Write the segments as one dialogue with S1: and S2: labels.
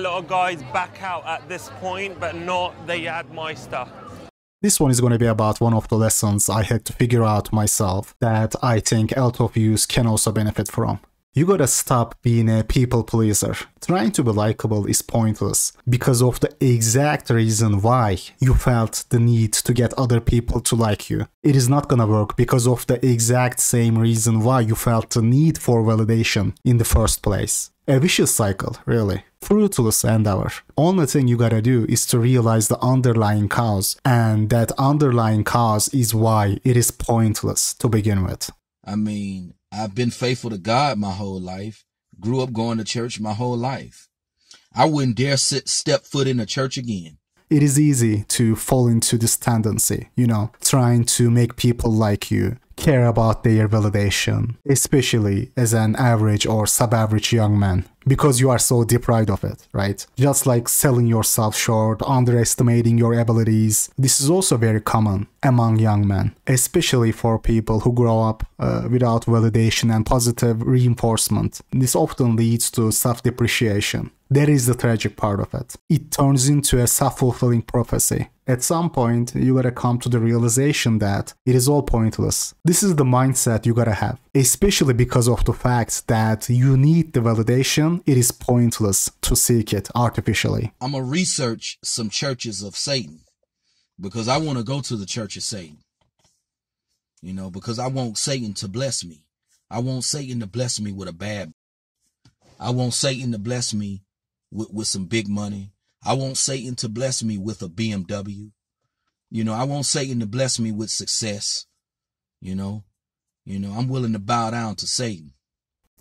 S1: Lot of guys back out at this point, but not the Yadmeister.
S2: This one is going to be about one of the lessons I had to figure out myself that I think you can also benefit from. You gotta stop being a people pleaser. Trying to be likable is pointless because of the exact reason why you felt the need to get other people to like you. It is not gonna work because of the exact same reason why you felt the need for validation in the first place. A vicious cycle, really. Fruitless endeavor. Only thing you gotta do is to realize the underlying cause, and that underlying cause is why it is pointless to begin with.
S3: I mean, I've been faithful to God my whole life. Grew up going to church my whole life. I wouldn't dare sit, step foot in a church again.
S2: It is easy to fall into this tendency, you know, trying to make people like you, care about their validation, especially as an average or sub-average young man, because you are so deprived of it, right? Just like selling yourself short, underestimating your abilities. This is also very common among young men, especially for people who grow up uh, without validation and positive reinforcement. This often leads to self-depreciation. That is the tragic part of it. It turns into a self-fulfilling prophecy at some point, you gotta come to the realization that it is all pointless. This is the mindset you gotta have, especially because of the fact that you need the validation, it is pointless to seek it artificially.
S3: I'm gonna research some churches of Satan because I wanna go to the church of Satan. You know, because I want Satan to bless me. I want Satan to bless me with a bad. I want Satan to bless me with, with some big money. I want Satan to bless me with a BMW. You know, I want Satan to bless me with success. You know, you know, I'm willing to bow down to Satan.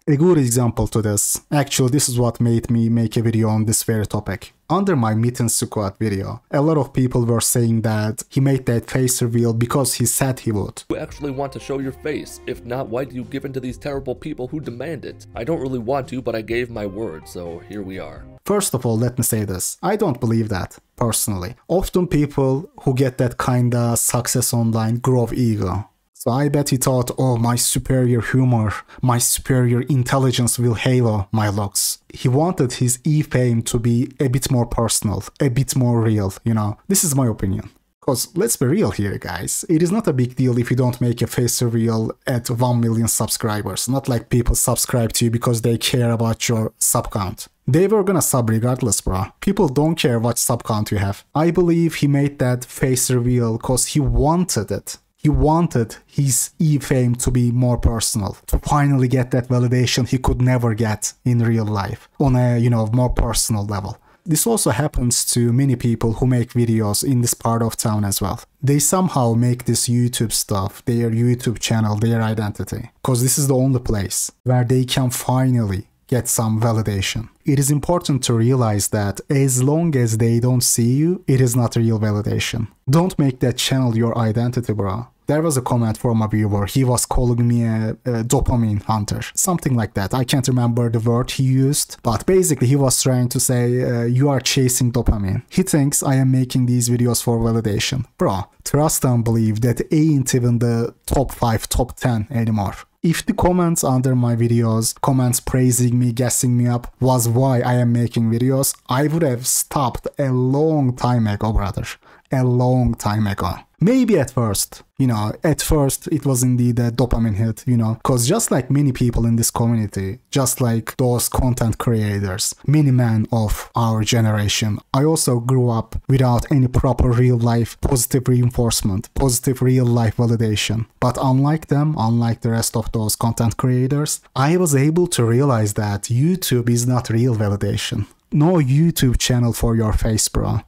S2: A good example to this, actually this is what made me make a video on this very topic. Under my Mitten Squad video, a lot of people were saying that he made that face reveal because he said he would.
S4: You actually want to show your face. If not, why do you give in to these terrible people who demand it? I don't really want to, but I gave my word, so here we are.
S2: First of all, let me say this. I don't believe that, personally. Often people who get that kinda success online grow ego. So I bet he thought, oh, my superior humor, my superior intelligence will halo my looks. He wanted his e-fame to be a bit more personal, a bit more real, you know. This is my opinion. Because let's be real here, guys. It is not a big deal if you don't make a face reveal at 1 million subscribers. Not like people subscribe to you because they care about your sub count. They were gonna sub regardless, bro. People don't care what sub count you have. I believe he made that face reveal because he wanted it. He wanted his e-fame to be more personal, to finally get that validation he could never get in real life on a, you know, more personal level. This also happens to many people who make videos in this part of town as well. They somehow make this YouTube stuff, their YouTube channel, their identity. Because this is the only place where they can finally get some validation. It is important to realize that as long as they don't see you, it is not real validation. Don't make that channel your identity, bro there was a comment from a viewer. He was calling me a, a, dopamine hunter, something like that. I can't remember the word he used, but basically he was trying to say uh, you are chasing dopamine. He thinks I am making these videos for validation. Bro, trust and believe that ain't even the top 5, top 10 anymore. If the comments under my videos, comments praising me, guessing me up, was why I am making videos, I would have stopped a long time ago, brother. A long time ago. Maybe at first, you know, at first it was indeed a dopamine hit, you know, because just like many people in this community, just like those content creators, many men of our generation, I also grew up without any proper real life positive reinforcement, positive real life validation. But unlike them, unlike the rest of those content creators, I was able to realize that YouTube is not real validation. No YouTube channel for your face, bro.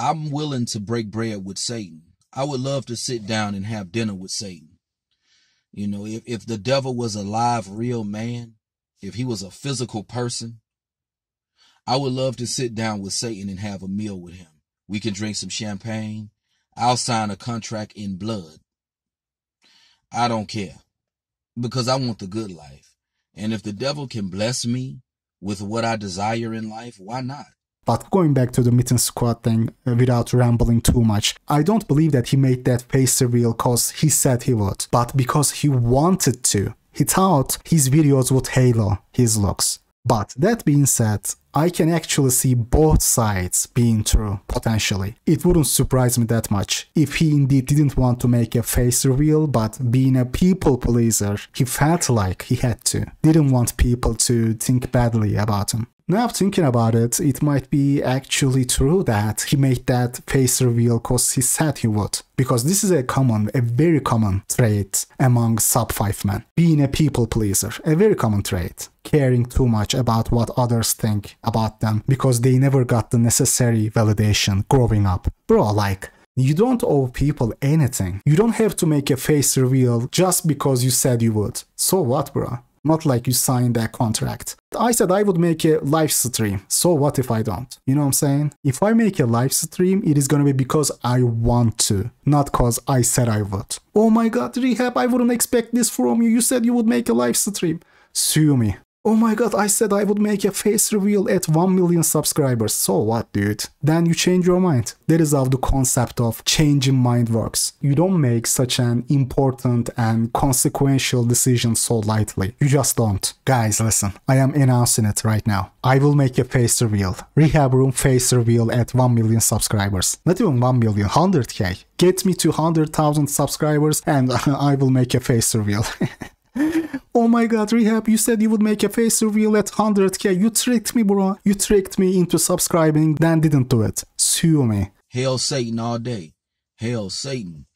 S3: I'm willing to break bread with Satan. I would love to sit down and have dinner with Satan. You know, if, if the devil was a live, real man, if he was a physical person, I would love to sit down with Satan and have a meal with him. We can drink some champagne. I'll sign a contract in blood. I don't care because I want the good life. And if the devil can bless me with what I desire in life, why not?
S2: But going back to the Mitten Squad thing uh, without rambling too much, I don't believe that he made that face reveal cause he said he would, but because he wanted to. He thought his videos would halo his looks. But that being said, I can actually see both sides being true, potentially. It wouldn't surprise me that much if he indeed didn't want to make a face reveal, but being a people pleaser, he felt like he had to. Didn't want people to think badly about him. Now thinking about it, it might be actually true that he made that face reveal because he said he would. Because this is a common, a very common trait among sub 5 men. Being a people pleaser, a very common trait. Caring too much about what others think about them because they never got the necessary validation growing up. Bro, like, you don't owe people anything. You don't have to make a face reveal just because you said you would. So what, bro? Not like you signed that contract. I said I would make a live stream. So what if I don't? You know what I'm saying? If I make a live stream, it is gonna be because I want to, not cause I said I would. Oh my god, Rehab, I wouldn't expect this from you. You said you would make a live stream. Sue me. Oh my god, I said I would make a face reveal at 1 million subscribers. So what, dude? Then you change your mind. That is how the concept of changing mind works. You don't make such an important and consequential decision so lightly. You just don't. Guys, listen. I am announcing it right now. I will make a face reveal. Rehab Room face reveal at 1 million subscribers. Not even 1 million, 100k. Get me to 100,000 subscribers and I will make a face reveal. Oh my god, Rehab, you said you would make a face reveal at 100k. You tricked me, bro. You tricked me into subscribing, then didn't do it. Sue me.
S3: Hail Satan all day. Hail Satan.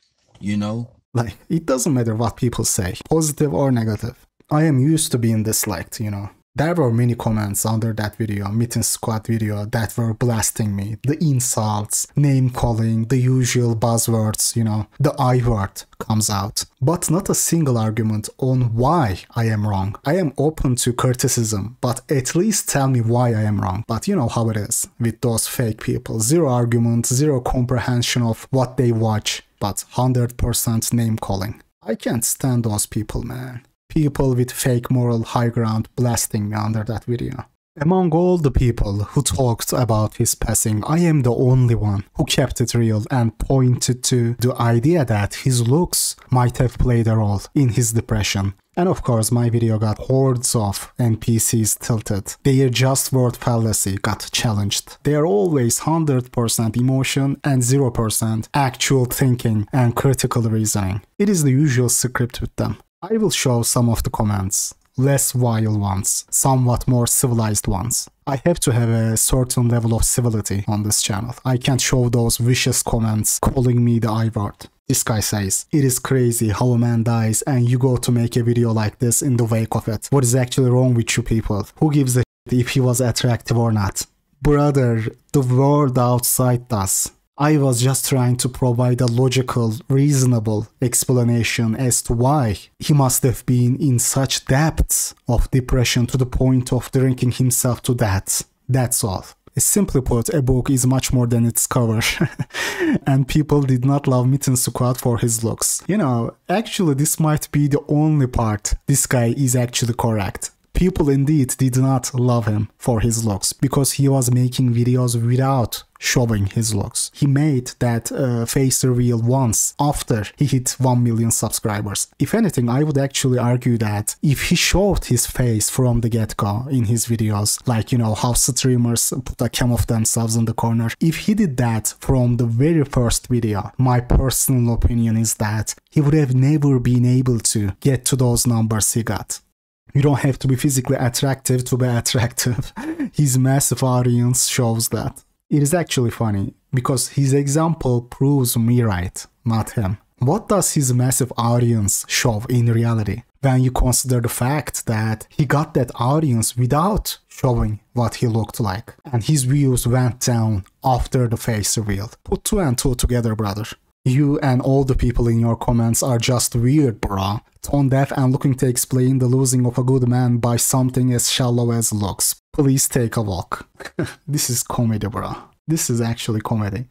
S3: You know?
S2: Like, it doesn't matter what people say, positive or negative. I am used to being disliked, you know. There were many comments under that video, Mitten Squad video, that were blasting me. The insults, name calling, the usual buzzwords, you know, the I word comes out. But not a single argument on why I am wrong. I am open to criticism, but at least tell me why I am wrong. But you know how it is with those fake people. Zero argument, zero comprehension of what they watch, but 100% name calling. I can't stand those people, man people with fake moral high ground blasting me under that video. Among all the people who talked about his passing, I am the only one who kept it real and pointed to the idea that his looks might have played a role in his depression. And of course, my video got hordes of NPCs tilted. Their just world fallacy got challenged. They are always 100% emotion and 0% actual thinking and critical reasoning. It is the usual script with them. I will show some of the comments, less vile ones, somewhat more civilized ones. I have to have a certain level of civility on this channel. I can't show those vicious comments calling me the I word. This guy says, it is crazy how a man dies and you go to make a video like this in the wake of it. What is actually wrong with you people? Who gives a if he was attractive or not? Brother, the world outside does. I was just trying to provide a logical, reasonable explanation as to why he must have been in such depths of depression to the point of drinking himself to death. That's all. Simply put, a book is much more than its cover. and people did not love Mitten Squad for his looks. You know, actually, this might be the only part this guy is actually correct people indeed did not love him for his looks because he was making videos without showing his looks. He made that uh, face reveal once after he hit 1 million subscribers. If anything, I would actually argue that if he showed his face from the get-go in his videos, like, you know, how streamers put a cam of themselves in the corner, if he did that from the very first video, my personal opinion is that he would have never been able to get to those numbers he got. You don't have to be physically attractive to be attractive. His massive audience shows that. It is actually funny because his example proves me right, not him. What does his massive audience show in reality? When you consider the fact that he got that audience without showing what he looked like, and his views went down after the face reveal. Put two and two together, brother. You and all the people in your comments are just weird, bruh. Tone deaf and looking to explain the losing of a good man by something as shallow as looks. Please take a walk. this is comedy, bruh. This is actually comedy.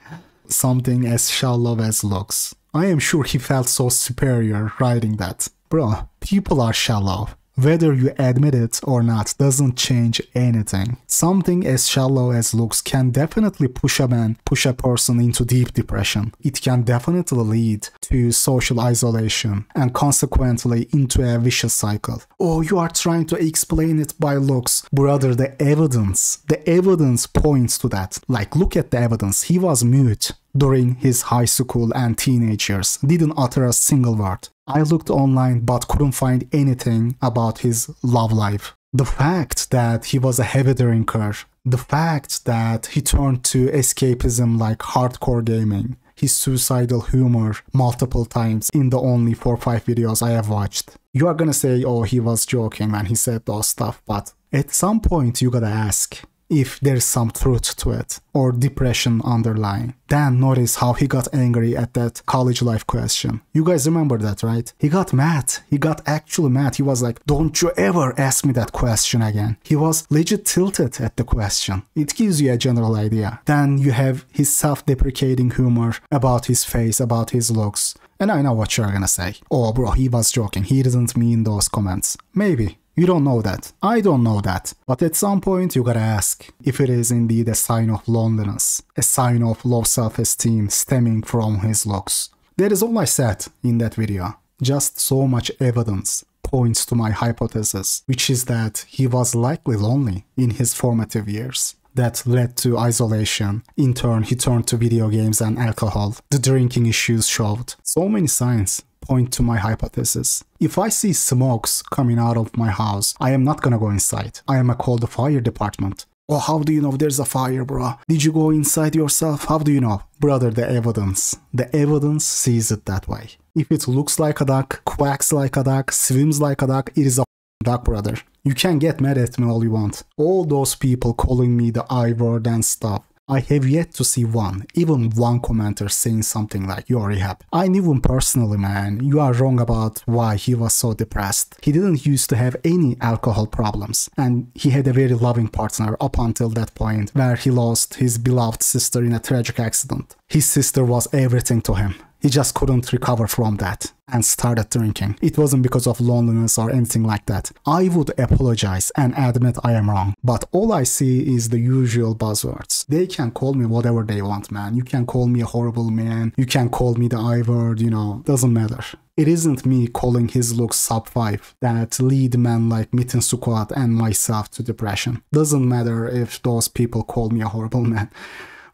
S2: Something as shallow as looks. I am sure he felt so superior writing that. Bruh, people are shallow. Whether you admit it or not doesn't change anything. Something as shallow as looks can definitely push a man, push a person into deep depression. It can definitely lead to social isolation and consequently into a vicious cycle. Oh, you are trying to explain it by looks. Brother, the evidence, the evidence points to that. Like, look at the evidence. He was mute during his high school and teenage years, didn't utter a single word. I looked online but couldn't find anything about his love life. The fact that he was a heavy drinker, the fact that he turned to escapism like hardcore gaming, his suicidal humor multiple times in the only 4 or 5 videos I have watched. You are gonna say, oh, he was joking when he said those stuff, but at some point you gotta ask, if there's some truth to it or depression underlying. Then notice how he got angry at that college life question. You guys remember that, right? He got mad. He got actually mad. He was like, Don't you ever ask me that question again. He was legit tilted at the question. It gives you a general idea. Then you have his self deprecating humor about his face, about his looks. And I know what you're gonna say. Oh, bro, he was joking. He didn't mean those comments. Maybe. You don't know that. I don't know that. But at some point, you gotta ask if it is indeed a sign of loneliness, a sign of low self esteem stemming from his looks. That is all I said in that video. Just so much evidence points to my hypothesis, which is that he was likely lonely in his formative years. That led to isolation. In turn, he turned to video games and alcohol. The drinking issues showed. So many signs point to my hypothesis. If I see smokes coming out of my house, I am not gonna go inside. I am a call the fire department. Oh, how do you know there's a fire, bro? Did you go inside yourself? How do you know? Brother, the evidence. The evidence sees it that way. If it looks like a duck, quacks like a duck, swims like a duck, it is a duck, brother. You can get mad at me all you want. All those people calling me the I word and stuff. I have yet to see one, even one commenter saying something like, You're rehab. I knew him personally, man. You are wrong about why he was so depressed. He didn't used to have any alcohol problems, and he had a very loving partner up until that point where he lost his beloved sister in a tragic accident. His sister was everything to him. He just couldn't recover from that and started drinking. It wasn't because of loneliness or anything like that. I would apologize and admit I am wrong, but all I see is the usual buzzwords. They can call me whatever they want, man. You can call me a horrible man, you can call me the I word, you know, doesn't matter. It isn't me calling his looks sub 5 that lead men like Mitten Squad and myself to depression. Doesn't matter if those people call me a horrible man.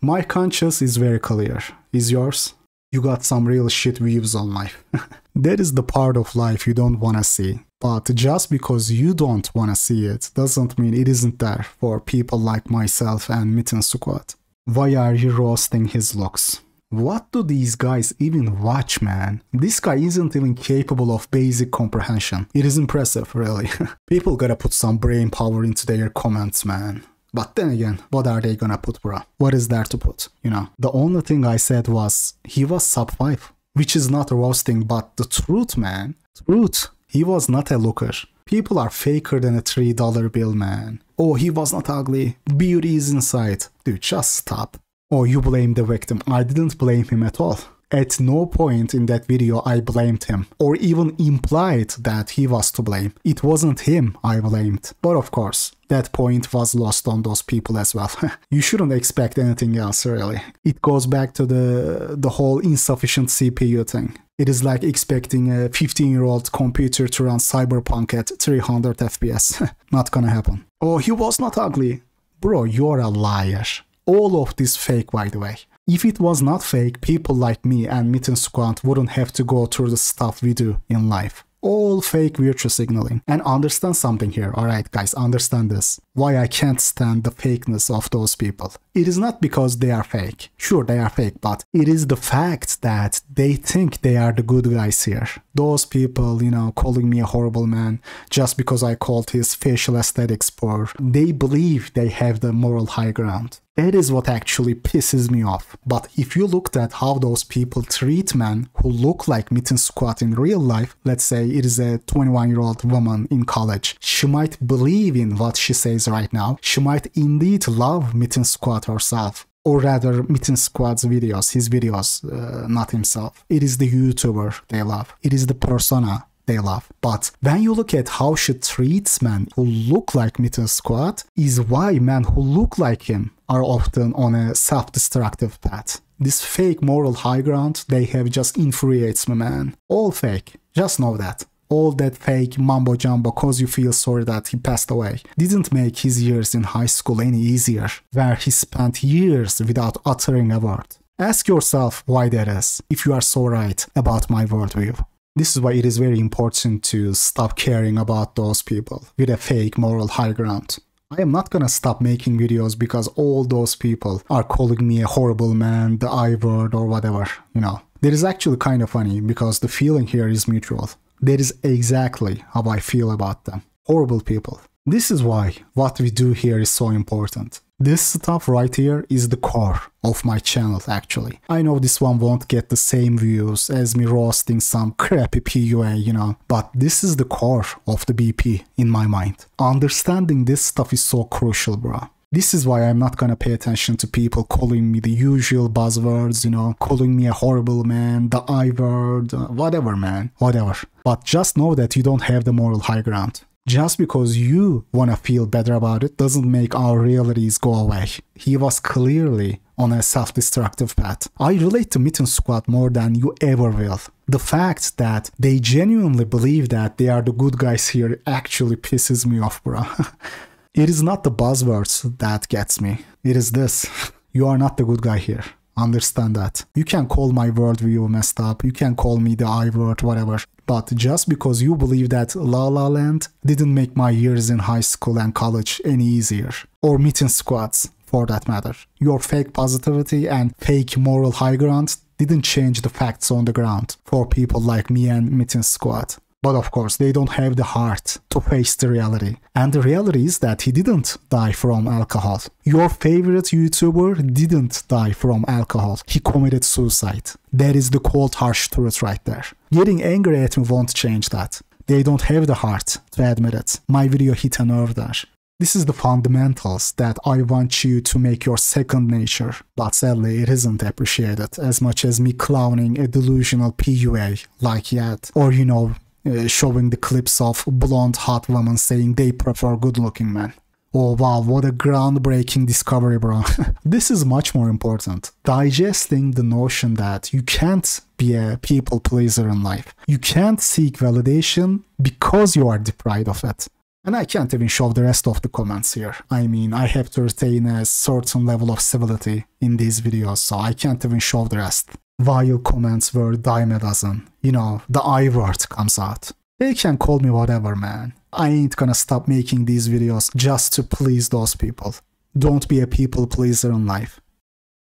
S2: My conscience is very clear. Is yours? You got some real shit views on life. that is the part of life you don't want to see. But just because you don't want to see it doesn't mean it isn't there for people like myself and Mitten Squad. Why are you roasting his looks? What do these guys even watch, man? This guy isn't even capable of basic comprehension. It is impressive, really. People gotta put some brain power into their comments, man. But then again, what are they gonna put, bro? What is there to put? You know, the only thing I said was he was sub 5, which is not roasting, but the truth, man. Truth. He was not a looker. People are faker than a $3 bill, man. Oh, he was not ugly. Beauty is inside. Dude, just stop. Oh, you blame the victim. I didn't blame him at all. At no point in that video I blamed him, or even implied that he was to blame. It wasn't him I blamed. But of course, that point was lost on those people as well. you shouldn't expect anything else really. It goes back to the the whole insufficient CPU thing. It is like expecting a 15 year old computer to run Cyberpunk at 300 FPS. not gonna happen. Oh, he was not ugly. Bro, you're a liar. All of this fake, by the way. If it was not fake, people like me and Mitten Squad wouldn't have to go through the stuff we do in life. All fake virtue signaling. And understand something here, alright guys, understand this. Why I can't stand the fakeness of those people. It is not because they are fake. Sure, they are fake, but it is the fact that they think they are the good guys here. Those people, you know, calling me a horrible man just because I called his facial aesthetics poor, they believe they have the moral high ground. That is what actually pisses me off. But if you looked at how those people treat men who look like Mitten Squad in real life, let's say it is a 21 year old woman in college, she might believe in what she says right now. She might indeed love Mitten Squad herself. Or rather, Mitten Squad's videos, his videos, uh, not himself. It is the YouTuber they love. It is the persona they love. But when you look at how she treats men who look like Mitten Squad, is why men who look like him are often on a self-destructive path. This fake moral high ground they have just infuriates me, man. All fake. Just know that. All that fake mumbo jumbo cause you feel sorry that he passed away didn't make his years in high school any easier, where he spent years without uttering a word. Ask yourself why that is, if you are so right about my worldview. This is why it is very important to stop caring about those people with a fake moral high ground. I am not gonna stop making videos because all those people are calling me a horrible man, the I word, or whatever, you know. That is actually kind of funny because the feeling here is mutual. That is exactly how I feel about them. Horrible people. This is why what we do here is so important. This stuff right here is the core of my channel actually. I know this one won't get the same views as me roasting some crappy PUA, you know, but this is the core of the BP in my mind. Understanding this stuff is so crucial, bro. This is why I'm not gonna pay attention to people calling me the usual buzzwords, you know, calling me a horrible man, the I word, uh, whatever, man, whatever. But just know that you don't have the moral high ground. Just because you wanna feel better about it doesn't make our realities go away. He was clearly on a self destructive path. I relate to Mitten Squad more than you ever will. The fact that they genuinely believe that they are the good guys here actually pisses me off, bro. It is not the buzzwords that gets me. It is this. You are not the good guy here. Understand that. You can call my worldview messed up. You can call me the I word, whatever. But just because you believe that La La Land didn't make my years in high school and college any easier, or Mitten Squads for that matter, your fake positivity and fake moral high ground didn't change the facts on the ground for people like me and Mitten Squad. But of course, they don't have the heart to face the reality. And the reality is that he didn't die from alcohol. Your favorite YouTuber didn't die from alcohol. He committed suicide. That is the cold, harsh truth right there. Getting angry at me won't change that. They don't have the heart to admit it. My video hit a nerve there. This is the fundamentals that I want you to make your second nature, but sadly it isn't appreciated as much as me clowning a delusional PUA like Yad, or you know, uh, showing the clips of blonde hot women saying they prefer good looking men. Oh wow, what a groundbreaking discovery, bro. this is much more important. Digesting the notion that you can't be a people pleaser in life. You can't seek validation because you are deprived of it. And I can't even show the rest of the comments here. I mean, I have to retain a certain level of civility in these videos, so I can't even show the rest. Vile comments were dime a dozen. You know, the I word comes out. They can call me whatever, man. I ain't gonna stop making these videos just to please those people. Don't be a people pleaser in life.